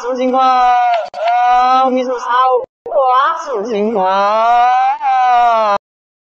什么情况？啊，秘书我，哇，什么情况？